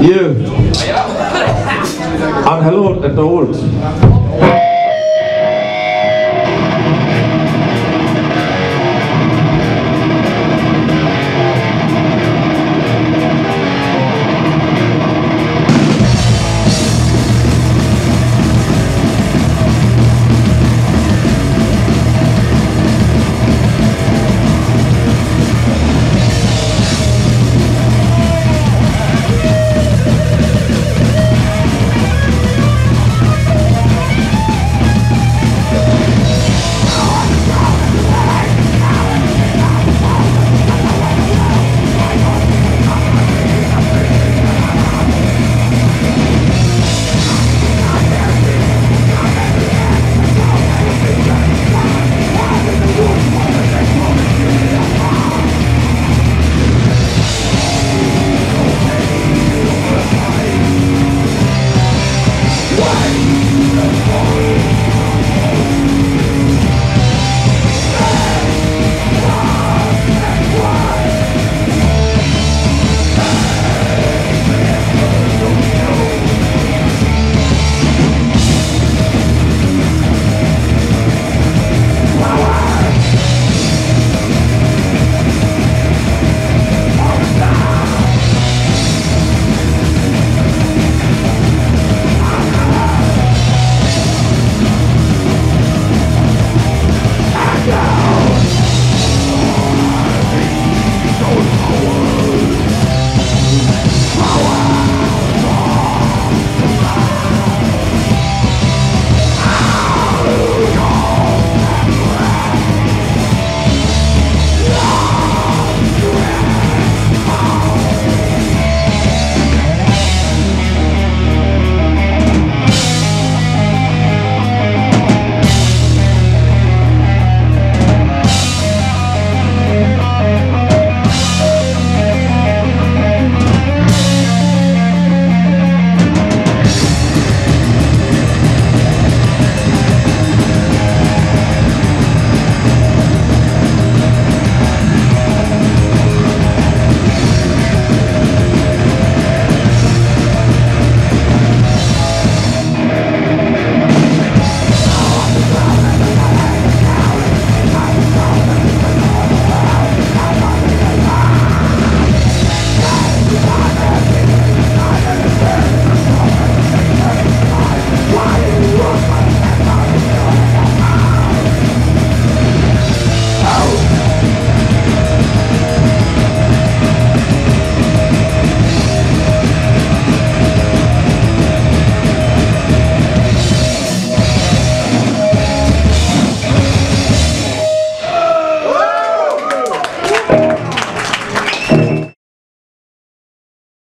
You. And hello at the old.